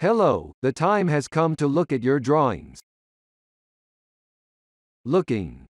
Hello, the time has come to look at your drawings. Looking.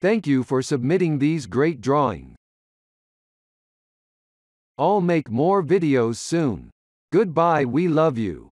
Thank you for submitting these great drawings. I'll make more videos soon. Goodbye we love you.